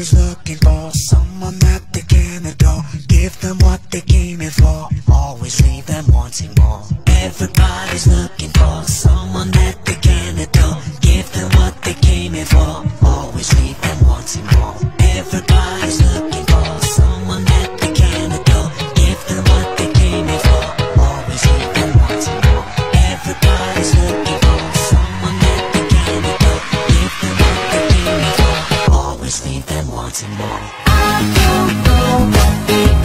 Everybody's looking for someone that they can adore. Give them what they came here for. Always leave them wanting more. Everybody's looking I don't know what